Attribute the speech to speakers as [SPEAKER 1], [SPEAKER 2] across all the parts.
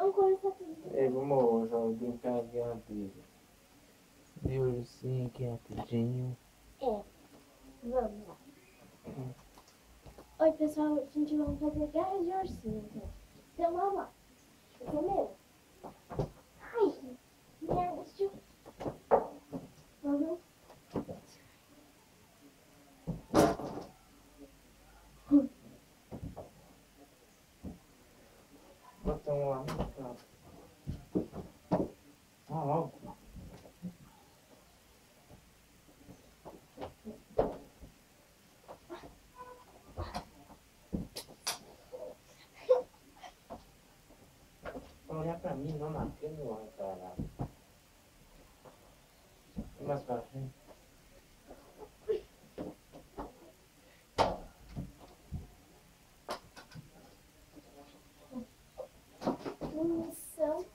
[SPEAKER 1] Vamos começar tudo.
[SPEAKER 2] É, vamos já brincar aqui rápido.
[SPEAKER 3] Meu ursinho aqui rapidinho.
[SPEAKER 1] É. Vamos lá. Oi, pessoal. A gente vai fazer guerra de ursinho, então. Então, vamos lá. Entendeu? Ai,
[SPEAKER 2] Bota um lá no canto. Ah, logo. Olhar pra mim, não na câmera, caralho. Mais pra frente.
[SPEAKER 1] Munição.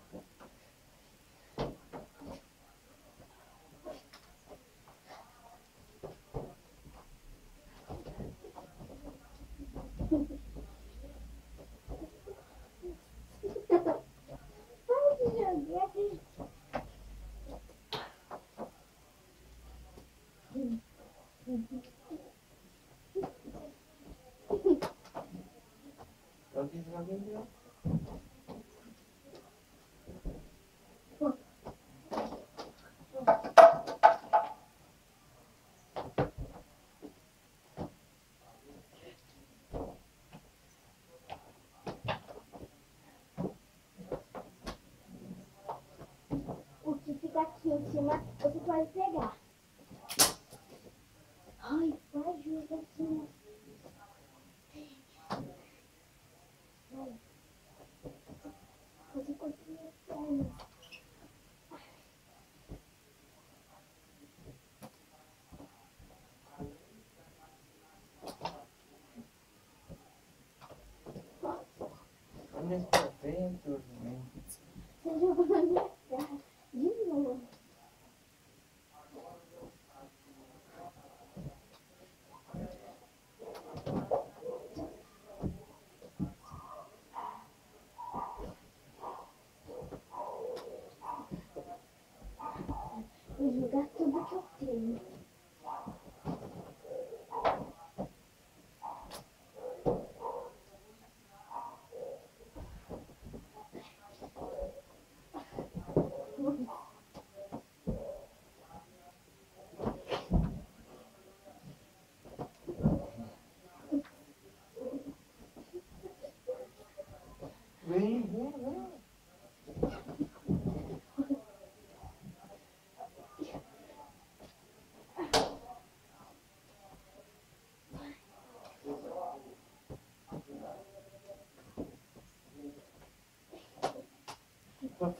[SPEAKER 1] Para de jogar.
[SPEAKER 2] Eu uma.
[SPEAKER 1] O que fica aqui em cima, você pode pegar. Ai, vai, Júlia, aqui. Vai. Você continua as pernas.
[SPEAKER 2] Mais pra né?
[SPEAKER 1] Você jogou na minha cara. De novo. Vou jogar tudo que eu tenho.
[SPEAKER 2] Vem, vem, vem.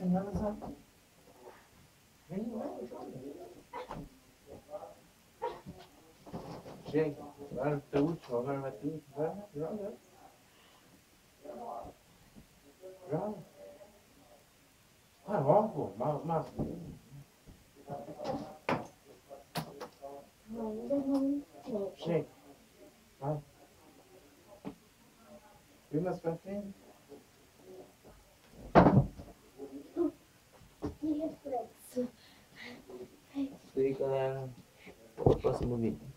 [SPEAKER 2] Pra finalizar. Vem. Chega. Agora ter último, agora vai ter último. Vai, joga. Joga. Vai logo, mas, mas chega. Vai. Vem mais pra frente.
[SPEAKER 3] Galera. Até o próximo vídeo.